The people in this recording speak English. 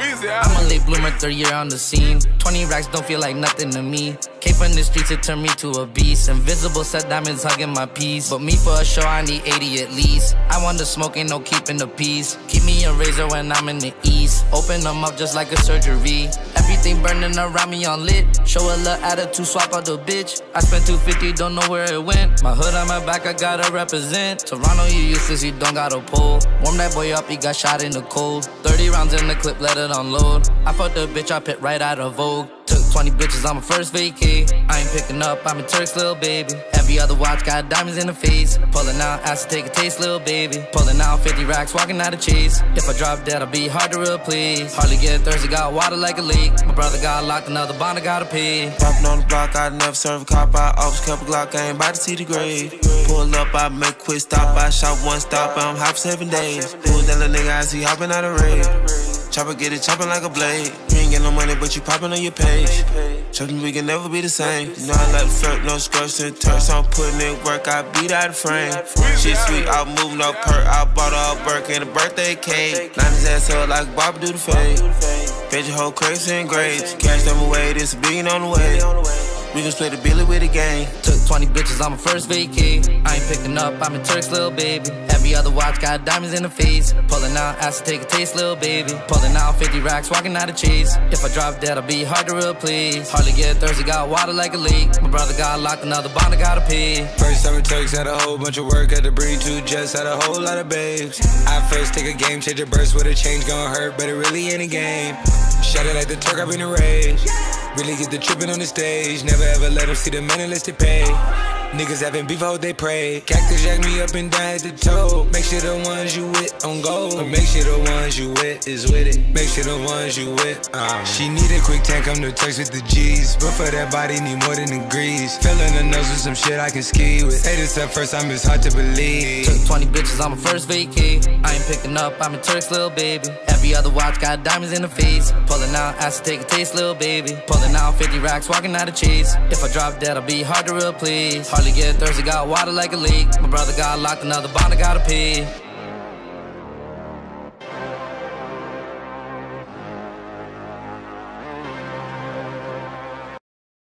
I'm a late bloomer, third year on the scene. 20 racks don't feel like nothing to me. Came from the streets, it turned me to a beast. Invisible set diamonds hugging my piece. But me for a show, I need 80 at least. I want the smoke, ain't no keeping the peace. Keep me a razor when I'm in the east. Open them up just like a surgery. Everything burning around me on lit. Show a little attitude, swap out the bitch. I spent 250, don't know where it went. My hood on my back, I gotta represent. Toronto, you useless, you don't got a pull. Warm that boy up, he got shot in the cold. 30 rounds in the clip, let it unload. I fucked the bitch, I pit right out of Vogue. Took 20 bitches on my first vacay. I ain't picking up, I'm a Turk's little baby. Every other watch got diamonds in the face. Pulling out, ask to take a taste, little baby. Pulling out 50 racks, walking out of cheese. If I drop dead, I'll be hard to replace. Hardly get thirsty, got water like a leak. My brother got locked, another bond I gotta pay. Popping on the block, I never serve a cop. I always kept a Glock, I ain't about to see the grade. Pull up, I make quick stop. I shot one stop, I'm for seven days. Who's that little nigga I see hopping out of raid? Chopper get it chopping like a blade. You ain't get no money, but you popping on your page. Trust we can never be the same. You know I like flirt, no skirts and turks. I'm putting in work, I beat out the frame. Shit sweet, I move no perk. I bought a Burke and a birthday cake. Line his ass up like Bob do the fade. Fed your whole crates and grades. Cash them away, this billion on the way. We can split the billy with the gang. Took 20 bitches on my first vacay. I ain't picking up, I'm a Turk's little baby. Every other watch got diamonds in the face. Pulling out, asked to take a taste, little baby. Pulling out 50 racks, walking out of chase. If I drop dead, I'll be hard to replace. Hardly get thirsty, got water like a leak. My brother got locked, another bond I gotta pay. First time Turks had a whole bunch of work, had to bring two jets, had a whole lot of babes. I first take a game, change a burst with a change, gon' hurt, but it really ain't a game. Shut it like the Turk, I've been a rage. Really get the trippin' on the stage. Never ever let them see the men unless they pay. Niggas having beef, how they pray. Cactus jack me up and down at the toe. Make sure the ones you with on go. Make sure the ones you with is with it. Make sure the ones you with. Um. She need a quick tank, I'm the text with the G's. But for that body, need more than degrees. Filling the nose with some shit I can ski with. Say this at first time, it's hard to believe. Took 20 bitches on my first vacay. I ain't picking up, I'm a Turk's little baby. Every other watch got diamonds in the face. Pulling out, asked to take a taste, little baby. Pulling out 50 racks, walking out of chase. If I drop dead, I'll be hard to replace. Hardly get thirsty, got water like a leak. My brother got locked, another bond I gotta pay.